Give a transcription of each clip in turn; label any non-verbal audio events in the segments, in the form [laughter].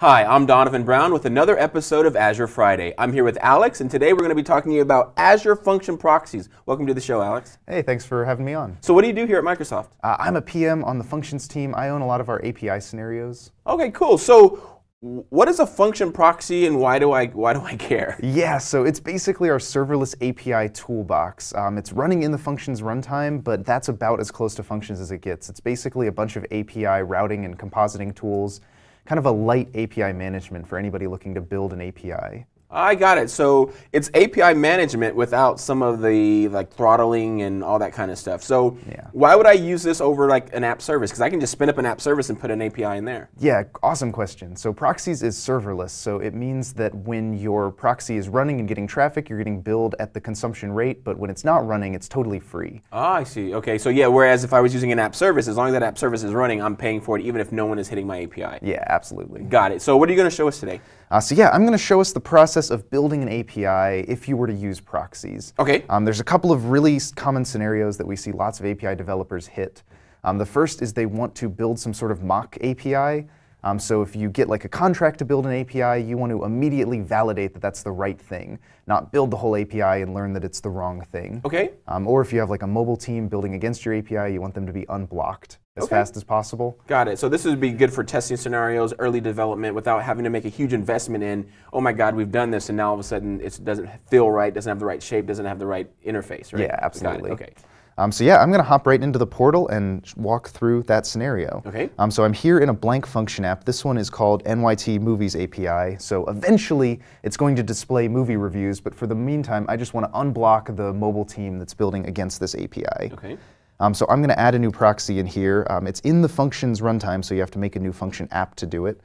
Hi, I'm Donovan Brown with another episode of Azure Friday. I'm here with Alex, and today we're going to be talking to you about Azure Function Proxies. Welcome to the show, Alex. Hey, thanks for having me on. So, what do you do here at Microsoft? Uh, I'm a PM on the functions team. I own a lot of our API scenarios. Okay, cool. So, what is a function proxy, and why do I why do I care? Yeah, so it's basically our serverless API toolbox. Um, it's running in the functions runtime, but that's about as close to functions as it gets. It's basically a bunch of API routing and compositing tools kind of a light API management for anybody looking to build an API. I got it. So it's API management without some of the like throttling and all that kind of stuff. So yeah. why would I use this over like an app service? Because I can just spin up an app service and put an API in there. Yeah, awesome question. So proxies is serverless. So it means that when your proxy is running and getting traffic, you're getting billed at the consumption rate. But when it's not running, it's totally free. Ah, I see. Okay. So yeah, whereas if I was using an app service, as long as that app service is running, I'm paying for it even if no one is hitting my API. Yeah, absolutely. Got it. So what are you going to show us today? Uh, so yeah, I'm going to show us the process of building an API if you were to use proxies. Okay. Um, there's a couple of really common scenarios that we see lots of API developers hit. Um, the first is they want to build some sort of mock API. Um, so if you get like a contract to build an API, you want to immediately validate that that's the right thing, not build the whole API and learn that it's the wrong thing. Okay. Um, or if you have like a mobile team building against your API, you want them to be unblocked as okay. fast as possible. Got it. So this would be good for testing scenarios, early development, without having to make a huge investment in, oh my God, we've done this, and now all of a sudden it doesn't feel right, doesn't have the right shape, doesn't have the right interface, right? Yeah, absolutely. Okay. Um, so yeah, I'm going to hop right into the portal and walk through that scenario. Okay. Um, so I'm here in a blank function app. This one is called NYT Movies API. So eventually it's going to display movie reviews, but for the meantime, I just want to unblock the mobile team that's building against this API. Okay. Um, so I'm going to add a new proxy in here. Um, it's in the functions runtime, so you have to make a new function app to do it.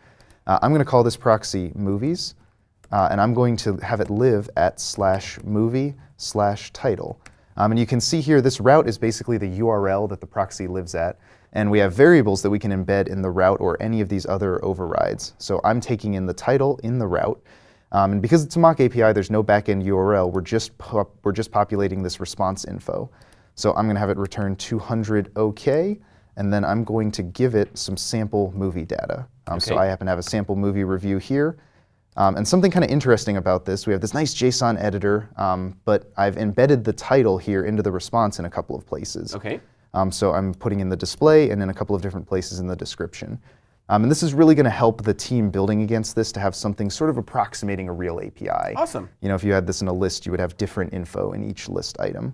Uh, I'm going to call this proxy movies, uh, and I'm going to have it live at slash movie slash title. Um, and you can see here this route is basically the URL that the proxy lives at. And we have variables that we can embed in the route or any of these other overrides. So I'm taking in the title in the route. Um, and because it's a mock API, there's no backend URL. We're just, we're just populating this response info. So I'm going to have it return 200 OK, and then I'm going to give it some sample movie data. Um, okay. So I happen to have a sample movie review here. Um, and something kind of interesting about this, we have this nice JSON editor, um, but I've embedded the title here into the response in a couple of places. Okay. Um, so I'm putting in the display and in a couple of different places in the description. Um, and this is really going to help the team building against this to have something sort of approximating a real API. Awesome. You know, if you had this in a list, you would have different info in each list item.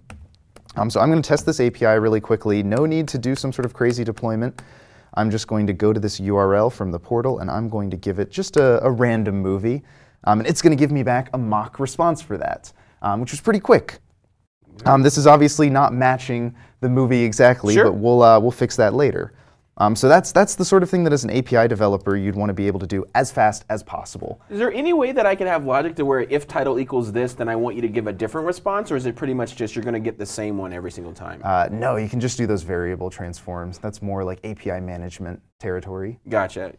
Um, so I'm going to test this API really quickly. No need to do some sort of crazy deployment. I'm just going to go to this URL from the portal and I'm going to give it just a, a random movie. Um, and it's going to give me back a mock response for that, um, which was pretty quick. Um, this is obviously not matching the movie exactly, sure. but we'll, uh, we'll fix that later. Um, so that's that's the sort of thing that as an API developer you'd want to be able to do as fast as possible. Is there any way that I could have logic to where if title equals this, then I want you to give a different response, or is it pretty much just you're going to get the same one every single time? Uh, no, you can just do those variable transforms. That's more like API management territory. Gotcha.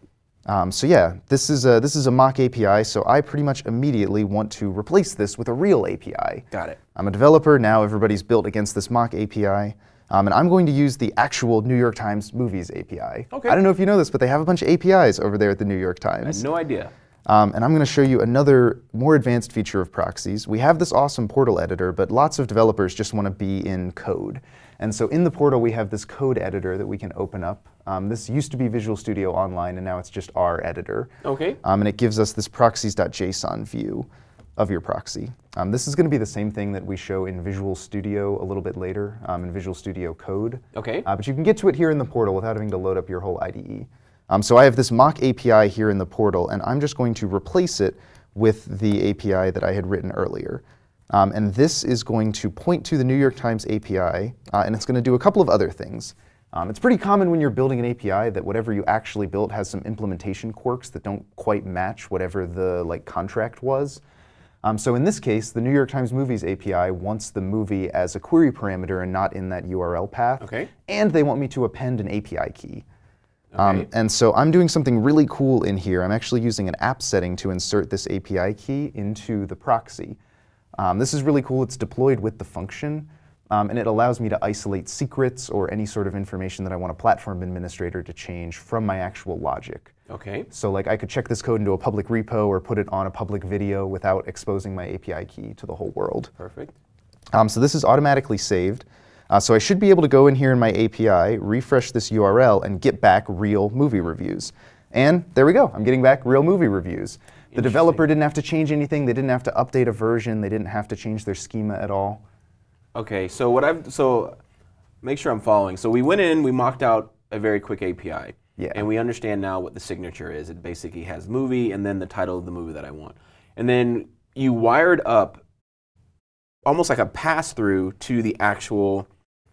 Um, so yeah, this is a this is a mock API. So I pretty much immediately want to replace this with a real API. Got it. I'm a developer now. Everybody's built against this mock API. Um, and I'm going to use the actual New York Times Movies API. Okay. I don't know if you know this, but they have a bunch of APIs over there at the New York Times. I had no idea. Um, and I'm going to show you another more advanced feature of proxies. We have this awesome portal editor, but lots of developers just want to be in code. And so in the portal, we have this code editor that we can open up. Um, this used to be Visual Studio Online, and now it's just our editor. Okay. Um, and it gives us this proxies.json view of your proxy. Um, this is going to be the same thing that we show in Visual Studio a little bit later, um, in Visual Studio Code. Okay. Uh, but you can get to it here in the portal without having to load up your whole IDE. Um, so I have this mock API here in the portal, and I'm just going to replace it with the API that I had written earlier. Um, and this is going to point to the New York Times API, uh, and it's going to do a couple of other things. Um, it's pretty common when you're building an API that whatever you actually built has some implementation quirks that don't quite match whatever the like contract was. Um, so in this case, the New York Times Movies API wants the movie as a query parameter and not in that URL path. Okay. And they want me to append an API key. Okay. Um, and so I'm doing something really cool in here. I'm actually using an app setting to insert this API key into the proxy. Um, this is really cool. It's deployed with the function. Um, and it allows me to isolate secrets or any sort of information that I want a platform administrator to change from my actual logic. Okay. So like I could check this code into a public repo or put it on a public video without exposing my API key to the whole world. Perfect. Um, so this is automatically saved. Uh, so I should be able to go in here in my API, refresh this URL, and get back real movie reviews. And there we go. I'm getting back real movie reviews. The developer didn't have to change anything. They didn't have to update a version. They didn't have to change their schema at all. Okay, so what I've so make sure I'm following. So we went in, we mocked out a very quick API. Yeah. And we understand now what the signature is. It basically has movie and then the title of the movie that I want. And then you wired up almost like a pass through to the actual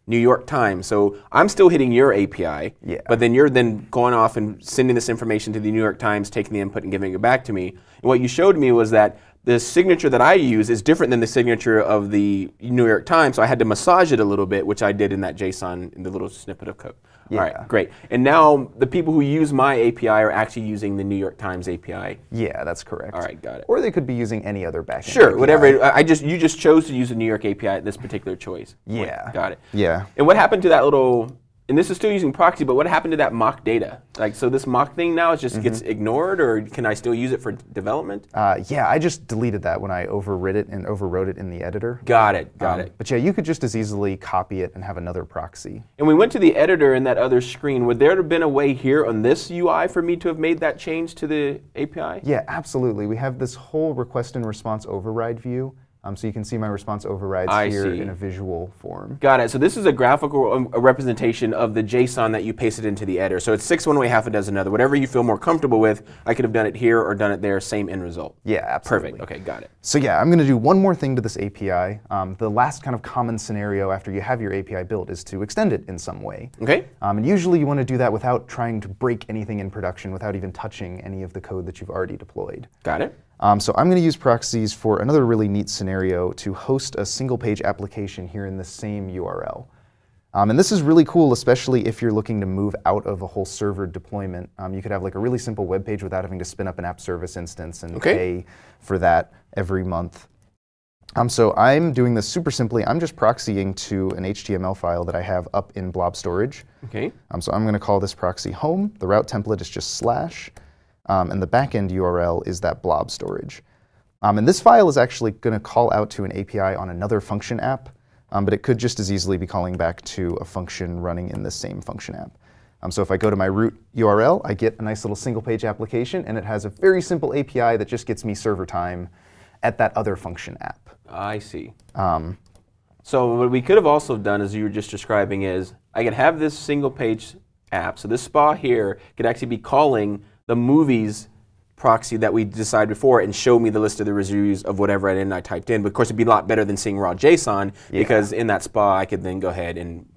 New York Times. So I'm still hitting your API, Yeah. but then you're then going off and sending this information to the New York Times, taking the input and giving it back to me. And what you showed me was that the signature that I use is different than the signature of the New York Times. So I had to massage it a little bit, which I did in that JSON in the little snippet of code. Yeah. right, great. And now the people who use my API are actually using the New York Times API. Yeah, that's correct. All right, got it. Or they could be using any other backend. Sure, API. whatever. I just you just chose to use the New York API at this particular choice. Yeah. got it. Yeah. And what happened to that little? And this is still using proxy, but what happened to that mock data? Like, so this mock thing now is just gets Mm-hmm. ignored, or can I still use it for development? Uh, yeah, I just deleted that when I overwrit it and overwrote it in the editor. Got it. Got Um, it. But yeah, you could just as easily copy it and have another proxy. And we went to the editor in that other screen. Would there have been a way here on this UI for me to have made that change to the API? Yeah, absolutely. We have this whole request and response override view. Um, so you can see my response overrides I here see. in a visual form. Got it. So this is a graphical um, a representation of the JSON that you pasted into the editor. So it's six one way, half a dozen another. Whatever you feel more comfortable with, I could have done it here or done it there, same end result. Yeah, absolutely. Perfect. Okay, got it. So yeah, I'm going to do one more thing to this API. Um, the last kind of common scenario after you have your API built is to extend it in some way. Okay. Um, and usually you want to do that without trying to break anything in production, without even touching any of the code that you've already deployed. Got it. Um, so I'm going to use proxies for another really neat scenario to host a single page application here in the same URL. Um, and this is really cool, especially if you're looking to move out of a whole server deployment. Um, you could have like a really simple web page without having to spin up an app service instance and Okay. pay for that every month. Um, so I'm doing this super simply. I'm just proxying to an HTML file that I have up in blob storage. Okay. Um, so I'm going to call this proxy home. The route template is just slash, um, and the backend URL is that blob storage. Um, and this file is actually going to call out to an API on another function app, um, but it could just as easily be calling back to a function running in the same function app. Um, so if I go to my root URL, I get a nice little single page application, and it has a very simple API that just gets me server time at that other function app. I see. Um, So what we could have also done, as you were just describing, is I could have this single page app. So this spa here could actually be calling the movies proxy that we decided before and show me the list of the reviews of whatever I did I typed in. But of course, it'd be a lot better than seeing raw JSON because in that spa I could then go ahead and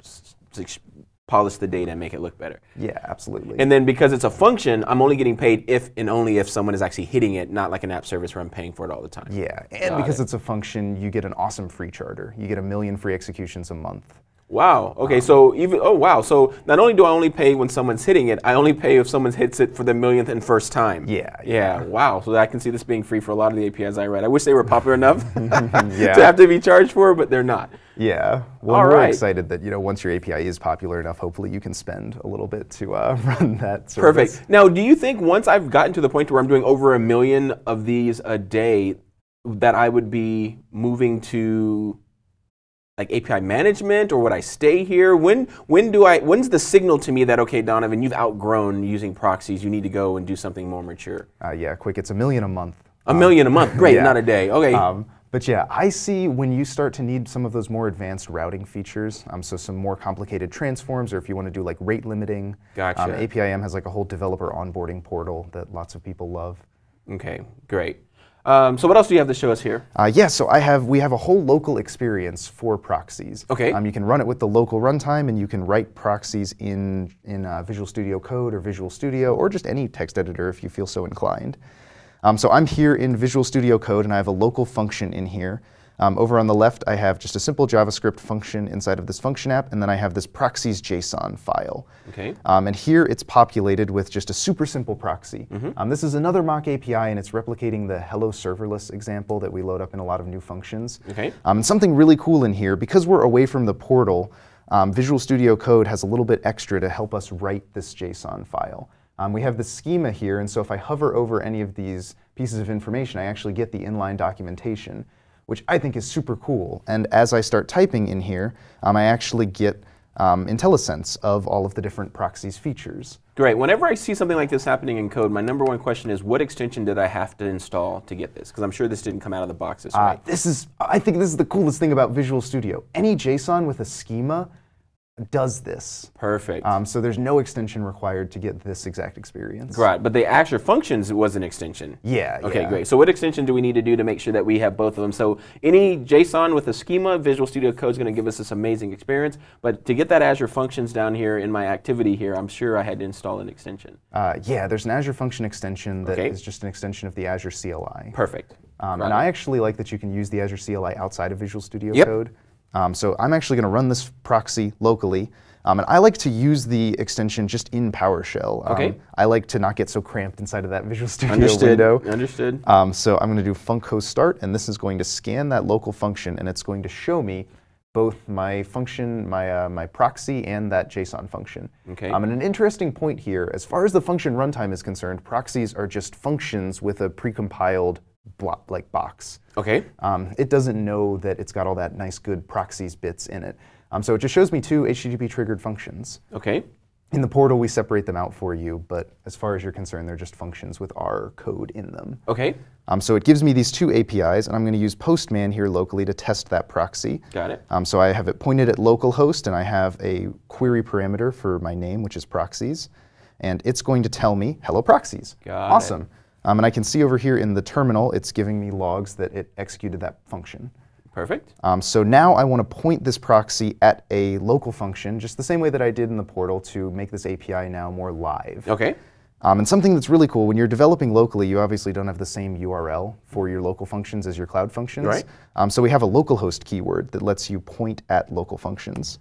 polish the data and make it look better. yeah, absolutely. And then because it's a function, I'm only getting paid if and only if someone is actually hitting it, not like an app service where I'm paying for it all the time. Yeah, and Got because it. it's a function, you get an awesome free charter. You get a million free executions a month. Wow. Okay. so even oh wow. So not only do I only pay when someone's hitting it, I only pay if someone hits it for the millionth and first time. Yeah, Yeah. Wow. So I can see this being free for a lot of the APIs I write. I wish they were popular enough [laughs] [laughs] Yeah. to have to be charged for, but they're not. Yeah. Well, All we're right. excited that you know once your API is popular enough, hopefully you can spend a little bit to uh, [laughs] run that service. Perfect. Now, do you think once I've gotten to the point where I'm doing over a million of these a day, that I would be moving to like API management, or would I stay here? When when do I? When's the signal to me that okay, Donovan, you've outgrown using proxies. You need to go and do something more mature. Uh, yeah, quick. It's a million a month. A million a month, [laughs] great, yeah. not a day. Okay. Um, but yeah, I see when you start to need some of those more advanced routing features, um, so some more complicated transforms, or if you want to do like rate limiting. Gotcha. Um, APIM has like a whole developer onboarding portal that lots of people love. okay, great. Um, so what else do you have to show us here? Uh, yeah, so I have we have a whole local experience for proxies. Okay. Um, you can run it with the local runtime, and you can write proxies in in uh, Visual Studio Code or Visual Studio or just any text editor if you feel so inclined. Um, so I'm here in Visual Studio Code, and I have a local function in here. Um, over on the left, I have just a simple JavaScript function inside of this function app, and then I have this proxies JSON file. Okay. Um, and here it's populated with just a super simple proxy. Um, this is another mock API, and it's replicating the hello serverless example that we load up in a lot of new functions. Okay. Um, and something really cool in here, because we're away from the portal, um, Visual Studio Code has a little bit extra to help us write this JSON file. Um, we have the schema here, and so if I hover over any of these pieces of information, I actually get the inline documentation, which I think is super cool. And as I start typing in here, um, I actually get um, IntelliSense of all of the different proxies features. Great. Whenever I see something like this happening in code, my number one question is what extension did I have to install to get this? Because I'm sure this didn't come out of the box this Uh, way. this is, I think this is the coolest thing about Visual Studio. Any JSON with a schema does this. Perfect. Um, so there's no extension required to get this exact experience. Right, but the Azure Functions was an extension. Yeah. Okay, yeah. great. So what extension do we need to do to make sure that we have both of them? So any JSON with a schema, Visual Studio Code is going to give us this amazing experience. But to get that Azure Functions down here in my activity here, I'm sure I had to install an extension. Uh, yeah, there's an Azure Function extension that is Okay. just an extension of the Azure CLI. Perfect. Um, and. I actually like that you can use the Azure CLI outside of Visual Studio Yep. Code. Um, so I'm actually going to run this proxy locally. Um, and I like to use the extension just in PowerShell. Um, Okay. I like to not get so cramped inside of that [laughs] Visual Studio Understood. window. Understood. Um, so I'm going to do func host start, and this is going to scan that local function, and it's going to show me both my function, my, uh, my proxy, and that JSON function. Okay. Um, and an interesting point here, as far as the function runtime is concerned, proxies are just functions with a precompiled blo- like box. Okay. Um, it doesn't know that it's got all that nice good proxies bits in it. Um, so it just shows me two HTTP triggered functions. Okay. In the portal, we separate them out for you, but as far as you're concerned, they're just functions with our code in them. Okay. Um, so it gives me these two APIs, and I'm going to use Postman here locally to test that proxy. Got it. Um, so I have it pointed at localhost, and I have a query parameter for my name, which is proxies, and it's going to tell me hello proxies. Got it. Um, and I can see over here in the terminal, it's giving me logs that it executed that function. Perfect. Um, so now I want to point this proxy at a local function, just the same way that I did in the portal to make this API now more live. Okay. Um, and something that's really cool, when you're developing locally, you obviously don't have the same URL for your local functions as your cloud functions. Right. Um, so we have a localhost keyword that lets you point at local functions.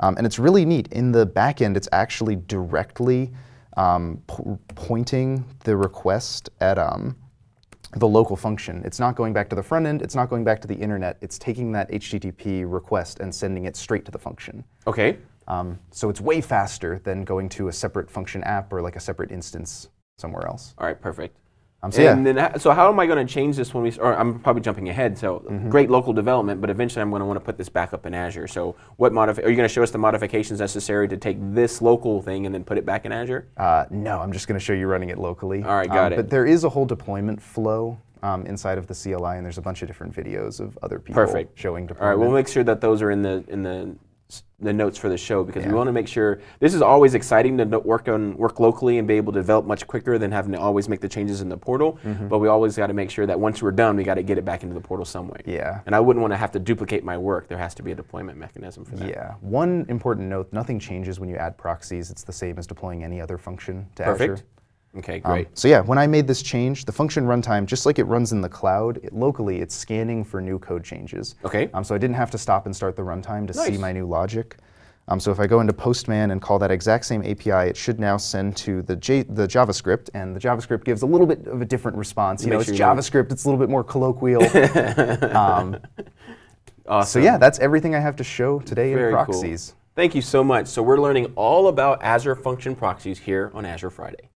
Um, and it's really neat. In the backend, it's actually directly um, po- pointing the request at um, the local function. It's not going back to the front end, it's not going back to the internet, it's taking that HTTP request and sending it straight to the function. Okay. Um, so it's way faster than going to a separate function app or like a separate instance somewhere else. All right. Perfect. Um, so and yeah, then, so how am I going to change this when we? Or I'm probably jumping ahead. So Mm-hmm. great local development, but eventually I'm going to want to put this back up in Azure. So what modif- Are you going to show us the modifications necessary to take this local thing and then put it back in Azure? uh, no, I'm just going to show you running it locally. All right, got Um, it. But there is a whole deployment flow um, inside of the CLI, and there's a bunch of different videos of other people Perfect. showing All right. We'll make sure that those are in the in the the notes for the show because we want to make sure this is always exciting to work on work locally and be able to develop much quicker than having to always make the changes in the portal. Mm-hmm. But we always got to make sure that once we're done, we got to get it back into the portal some way. Yeah. And I wouldn't want to have to duplicate my work. There has to be a deployment mechanism for that. Yeah. One important note: nothing changes when you add proxies. It's the same as deploying any other function to Perfect. Azure. Okay. Um, Great. so yeah, when I made this change, the function runtime, just like it runs in the cloud, it, locally it's scanning for new code changes. Okay. Um, so I didn't have to stop and start the runtime to see my new logic. Um, so if I go into Postman and call that exact same API, it should now send to the, J- the JavaScript, and the JavaScript gives a little bit of a different response. You know, it's sure JavaScript; it's a little bit more colloquial. [laughs] um, Awesome. so yeah, that's everything I have to show today Very in cool. proxies. Thank you so much. So we're learning all about Azure Function Proxies here on Azure Friday.